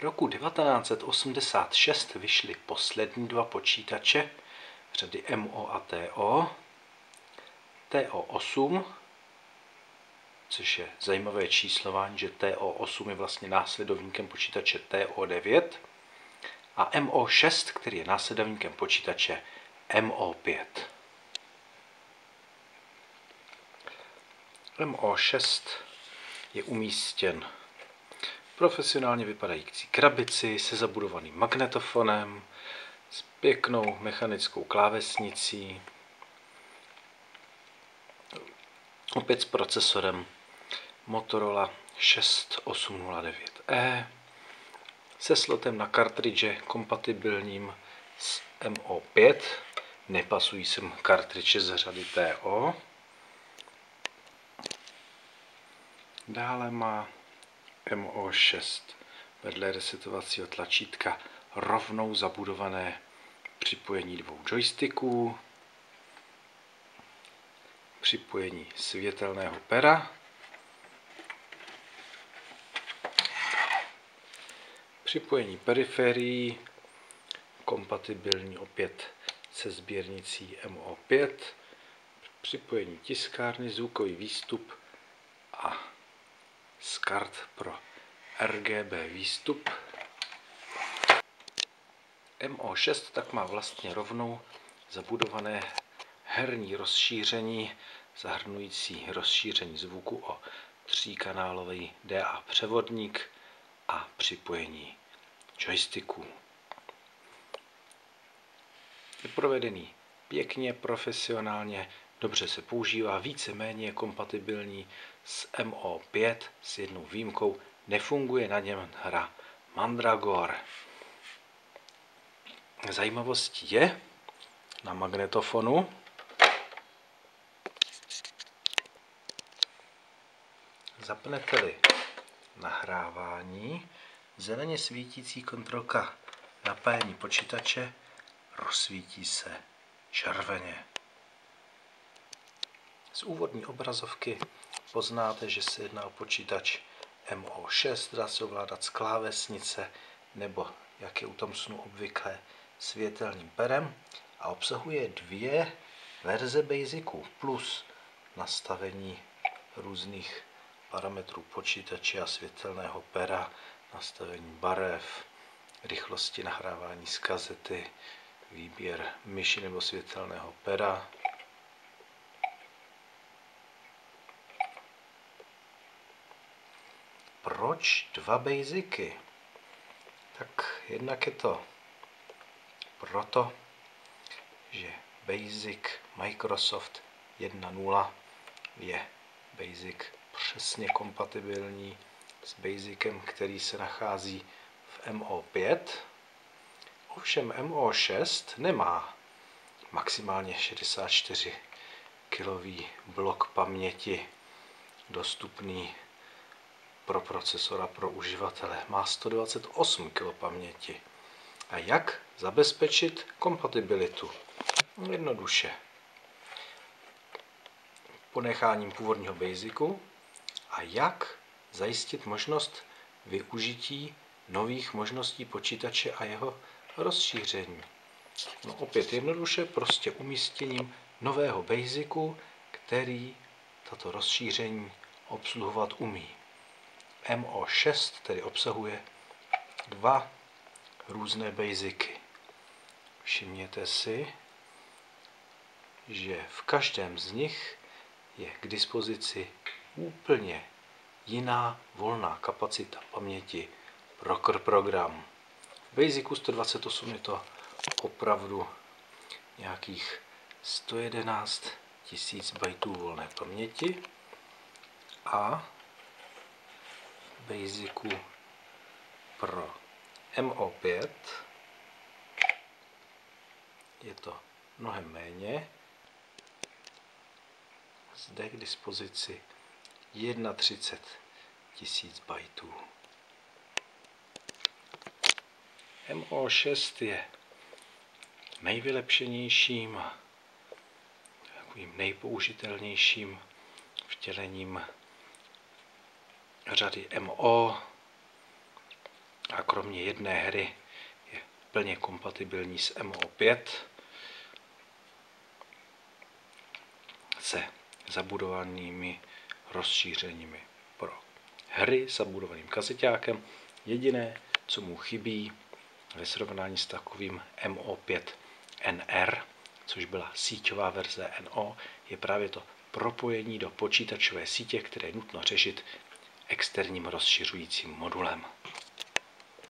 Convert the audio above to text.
Roku 1986 vyšly poslední dva počítače řady MO a TO. TO8, což je zajímavé číslování, že TO8 je vlastně následovníkem počítače TO9 a MO6, který je následovníkem počítače MO5. MO6 je umístěn profesionálně vypadající krabici se zabudovaným magnetofonem, s pěknou mechanickou klávesnicí, opět s procesorem Motorola 6809E, se slotem na kartridže kompatibilním s MO5, nepasují sem kartridže z řady TO. Dále má MO6 vedle resetovacího tlačítka rovnou zabudované připojení dvou joysticků, připojení světelného pera, připojení periferií, kompatibilní opět se sběrnicí MO5, připojení tiskárny, zvukový výstup a z kart pro RGB výstup. MO6 tak má vlastně rovnou zabudované herní rozšíření zahrnující rozšíření zvuku o tříkanálový DA převodník a připojení joysticků. Je provedený pěkně, profesionálně, dobře se používá, víceméně je kompatibilní s MO5 s jednou výjimkou, nefunguje na něm hra Mandragore. Zajímavostí je na magnetofonu, zapnete-li nahrávání, zeleně svítící kontrolka napájení počítače rozsvítí se červeně. Z úvodní obrazovky poznáte, že se jedná o počítač MO6, dá se ovládat z klávesnice nebo, jak je u tom snu obvyklé, světelným perem a obsahuje dvě verze Basicu plus nastavení různých parametrů počítače a světelného pera, nastavení barev, rychlosti nahrávání z kazety, výběr myši nebo světelného pera, proč dva basicy? Tak jednak je to proto, že Basic Microsoft 1.0 je Basic přesně kompatibilní s Basicem, který se nachází v MO5. Ovšem MO6 nemá maximálně 64 kilový blok paměti dostupný pro procesora pro uživatele. Má 128 kg paměti. A jak zabezpečit kompatibilitu? Jednoduše. Ponecháním původního basicu a jak zajistit možnost využití nových možností počítače a jeho rozšíření. No opět jednoduše, prostě umístěním nového basicu, který tato rozšíření obsluhovat umí. MO6 tedy obsahuje dva různé basicy. Všimněte si, že v každém z nich je k dispozici úplně jiná volná kapacita paměti pro program. V Basicu 128 je to opravdu nějakých 111 000 bajtů volné paměti a Basicu pro MO5 je to mnohem méně. Zde k dispozici 31 tisíc bajtů. MO6 je nejvylepšenějším, takovým nejpoužitelnějším vtělením řady MO a kromě jedné hry je plně kompatibilní s MO5 se zabudovanými rozšířeními pro hry s zabudovaným kazeťákem. Jediné, co mu chybí ve srovnání s takovým MO5 NR, což byla síťová verze NO, je právě to propojení do počítačové sítě, které je nutno řešit externím rozšiřujícím modulem.